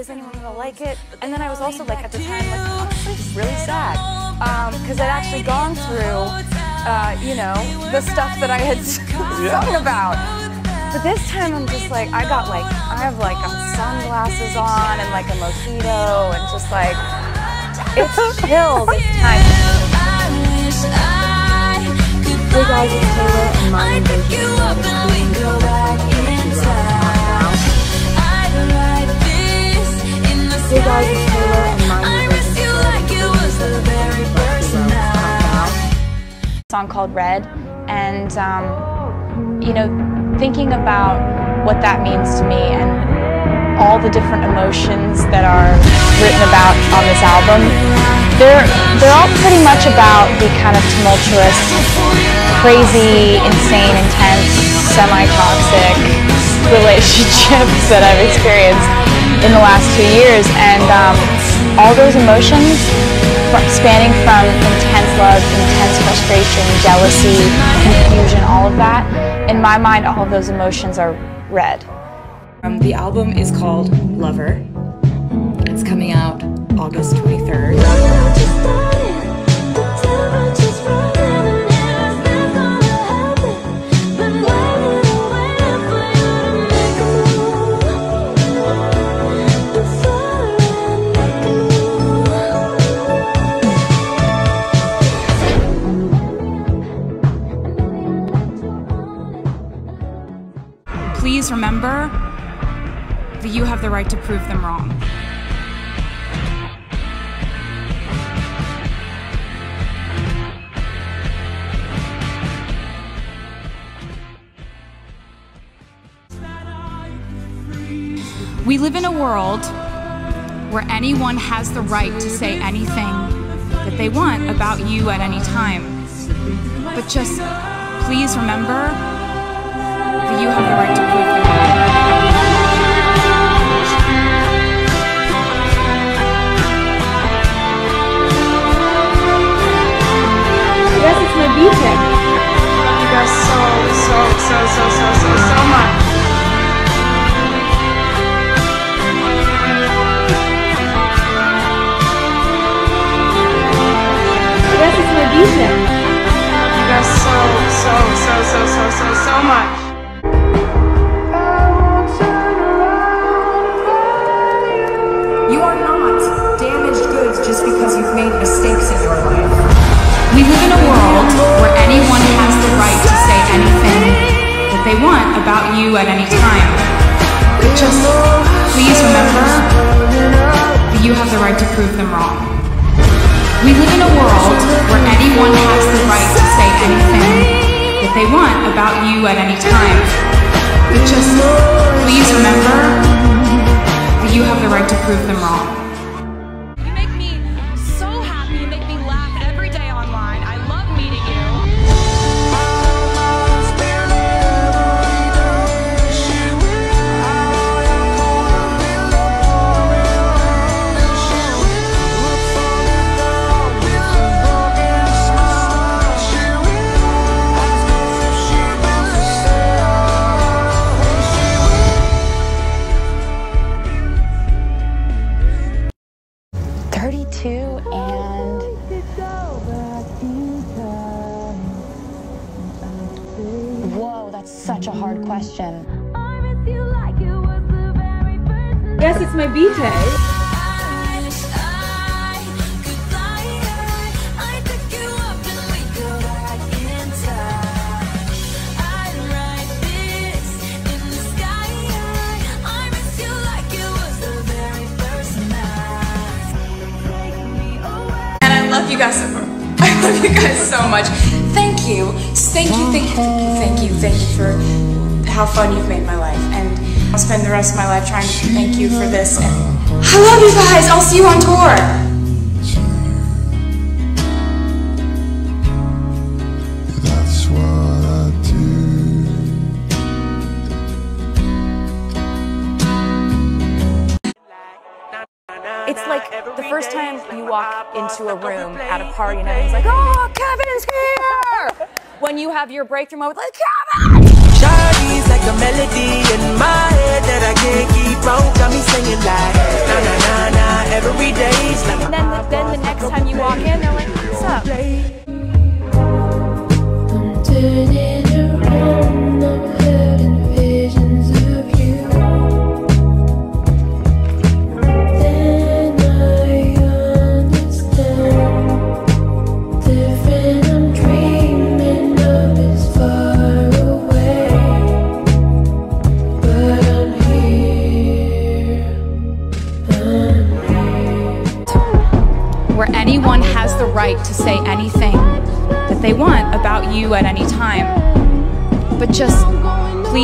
is anyone gonna like it? And then I was also like, at the time, like, oh, this is really sad. Because I'd actually gone through, uh, you know, the stuff that I had sung about. But this time I'm just like, I got like, I have like sunglasses on and like a mojito and just like, it's chill this time. Hey guys, it's Taylor and my invasion Hey guys, it's Taylor and my song called Red, and um, you know, thinking about what that means to me and all the different emotions that are written about on this album, they're they're all pretty much about the kind of tumultuous, crazy, insane, intense, semi-toxic relationships that I've experienced in the last two years, and um, all those emotions spanning from intense love, intense frustration, jealousy, confusion, all of that. In my mind, all of those emotions are red. Um, the album is called Lover. It's coming out August 23rd. Remember that you have the right to prove them wrong. We live in a world where anyone has the right to say anything that they want about you at any time. But just please remember that you have the right to prove My BJ. You guys so, so, so, so, so, so, so much. Yes, it's my BJ. You prove them wrong. We live in a world where anyone has the right to say anything that they want about you at any time. But just please remember that you have the right to prove them wrong. Guys so much. I love you guys so much. Thank you. Thank you, thank you, thank you, thank you for how fun you've made my life. And I'll spend the rest of my life trying to thank you for this. And I love you guys. I'll see you on tour. It's like the first time you walk into a room at a party and everyone's like, oh, Kevin's here! When you have your breakthrough moment, like, Kevin! Shawty's like a melody in my head that I can't keep on. Got me singing like. Na early days. Like And then, the, then the next time you walk in, they're like, what's up? I'm turning around,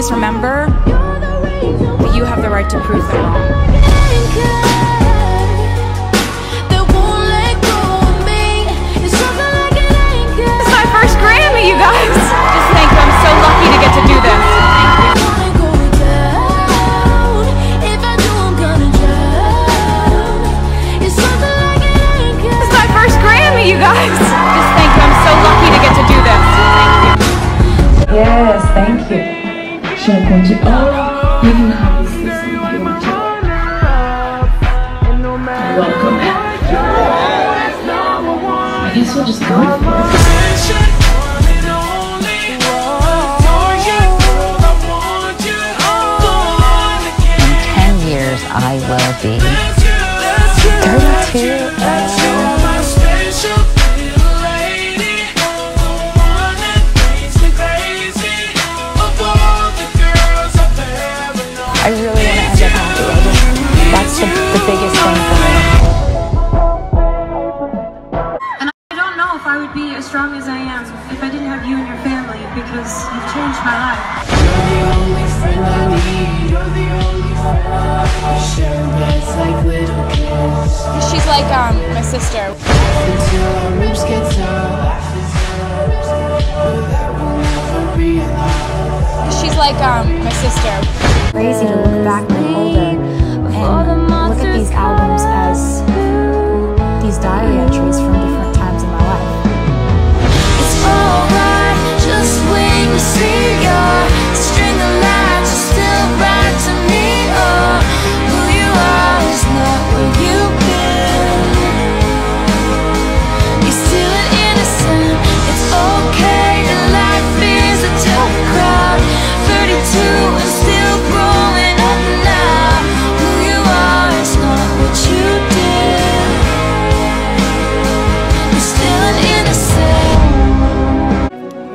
please remember that you have the right to prove them wrong. I guess we'll just go for it. In 10 years, I will be 32 I really want to end up happy. That's the, the biggest thing strong as I am if I didn't have you and your family because you've changed my life. She's like um, my sister. She's like um, my sister. Crazy to look back when I'm older and look at these albums as these diary entries from different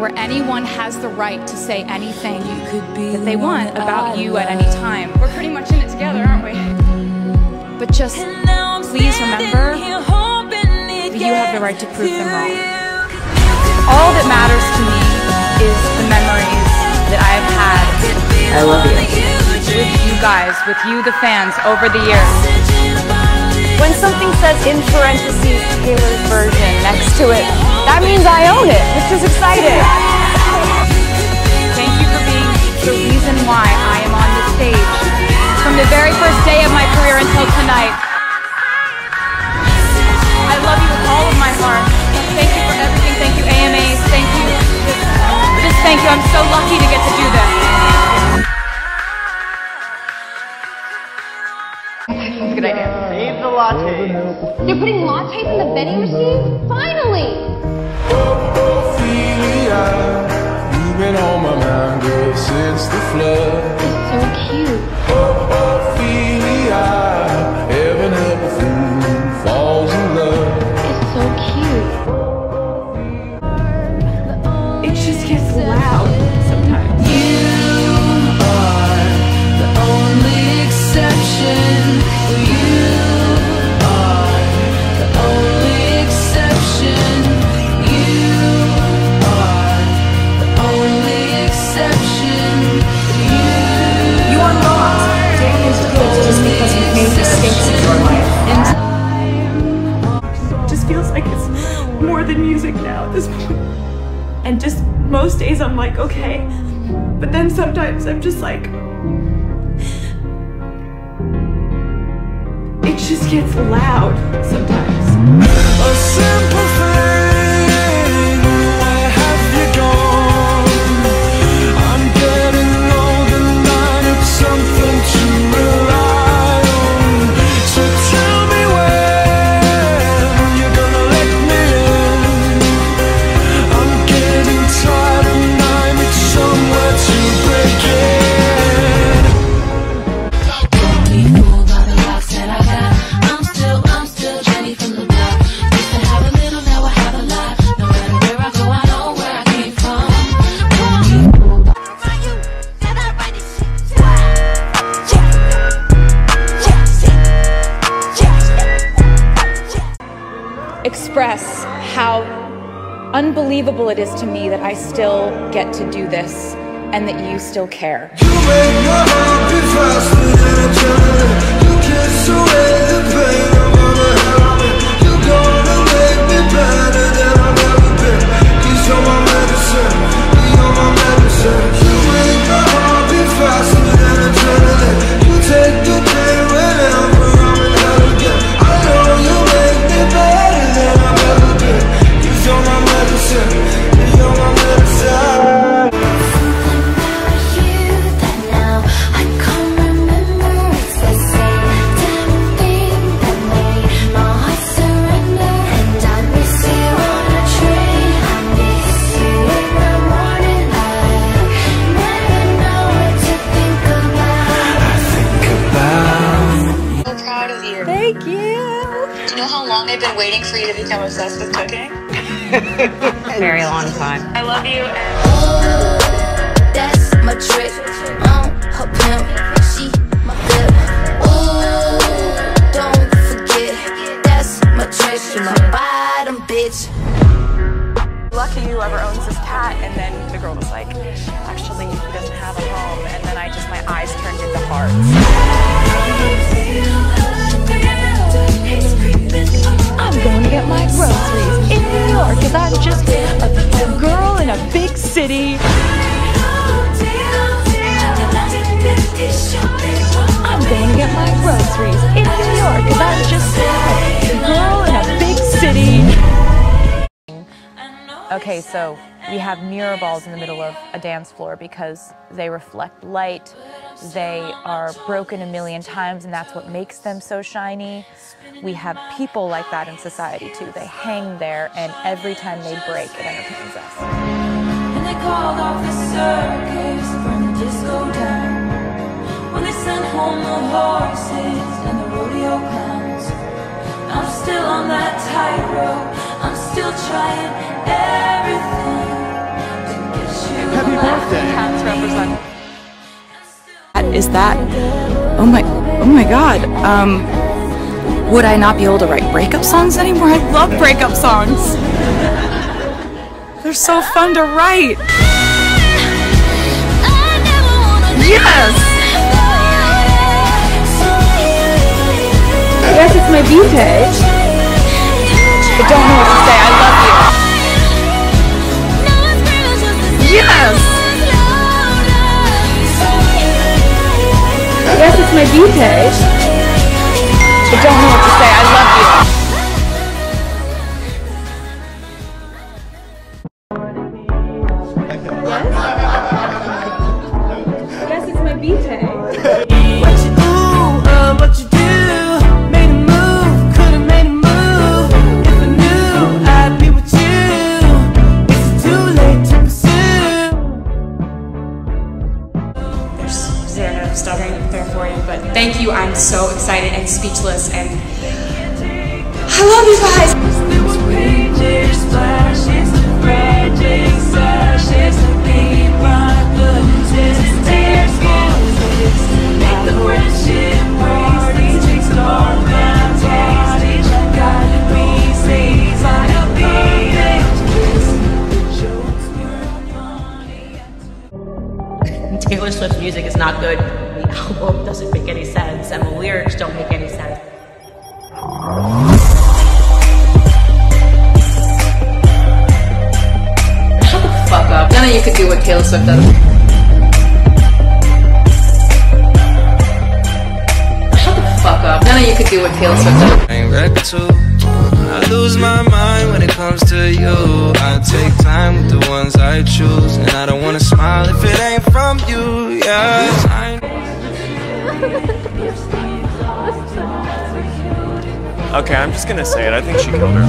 where anyone has the right to say anything that they want about you at any time. We're pretty much in it together, aren't we? But just please remember that you have the right to prove them wrong. All that matters to me is the memories that I have had. I love you. With you guys, with you, the fans, over the years. When something says in parentheses Taylor's version next to it, that means I own it, which is exciting. Thank you for being the reason why I am on this stage. From the very first day of my career until tonight. I love you with all of my heart. Thank you for everything. Thank you, AMAs. Thank you. Just, just thank you. I'm so lucky to get to do latte. They're putting lattes in the vending machine? Finally! Ophelia, you've been on my mind, girl, since the flood. So cute. Days I'm like, okay. But then sometimes I'm just like, it just gets loud sometimes. Express how unbelievable it is to me that I still get to do this and that you still care. You make my heart faster than. You kiss you know how long I've been waiting for you to become obsessed with cooking? Very long time. I love you and That's my trick. I'm her pimp. She my whip. Ooh, don't forget. That's my trick. She my bottom bitch. Lucky whoever owns this cat, and then the girl was like, actually, he doesn't have a home, and then I just, my eyes turned into hearts. I'm going to get my groceries in New York because I'm just a, a girl in a big city. I'm going to get my groceries in New York because I'm just a girl in a big city. Okay, so we have mirror balls in the middle of a dance floor because they reflect light. They are broken a million times, and that's what makes them so shiny. We have people like that in society too. They hang there, and every time they break, it entertains us. And they called off the circus, burned the disco down. When they sent home the horses and the rodeo clowns. I'm still on that tightrope. I'm still trying everything to get you. Happy birthday. Is that? Oh my! Oh my God! Um, would I not be able to write breakup songs anymore? I love breakup songs. They're so fun to write. Yes. Yes, it's my birthday. I don't know what to say. I love you. Yes. Yes, it's my birthday. I don't know what to say. I love you. Yes, not good. The album doesn't make any sense, and the lyrics don't make any sense. Shut the fuck up. None of you could do what Taylor Swift does. Shut the fuck up. None of you could do what Taylor Swift does. Lose my mind when it comes to you. I take time with the ones I choose, and I don't wanna smile if it ain't from you. Yeah, I Okay, I'm just gonna say it. I think she killed her.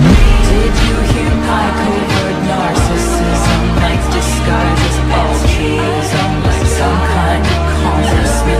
Did you hear my covert narcissism? Like disguises altruism, like some kind of consciousness.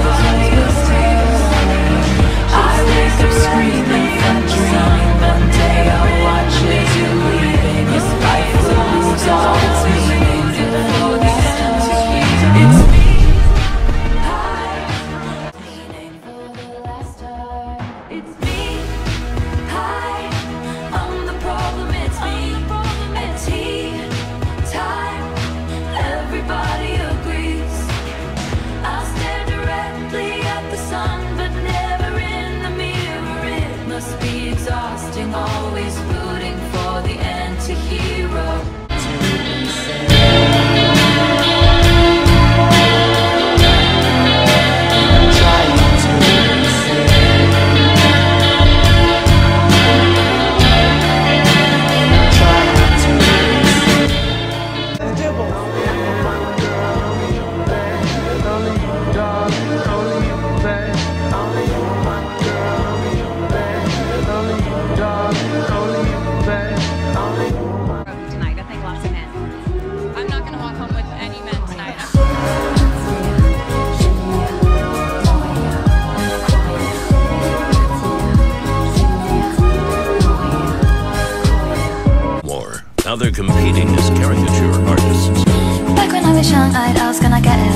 I'd